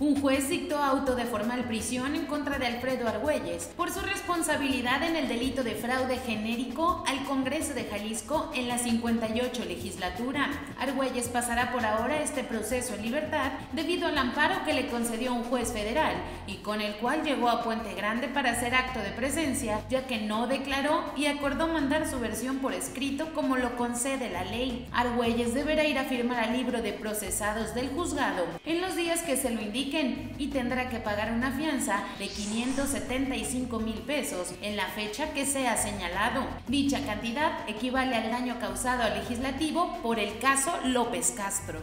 Un juez dictó auto de formal prisión en contra de Alfredo Argüelles por su responsabilidad en el delito de fraude genérico al Congreso de Jalisco en la 58 legislatura. Argüelles pasará por ahora este proceso en libertad debido al amparo que le concedió un juez federal y con el cual llegó a Puente Grande para hacer acto de presencia, ya que no declaró y acordó mandar su versión por escrito como lo concede la ley. Argüelles deberá ir a firmar al libro de procesados del juzgado en los días que se lo indique y tendrá que pagar una fianza de 575 mil pesos en la fecha que sea señalado. Dicha cantidad equivale al daño causado al legislativo por el caso López Castro.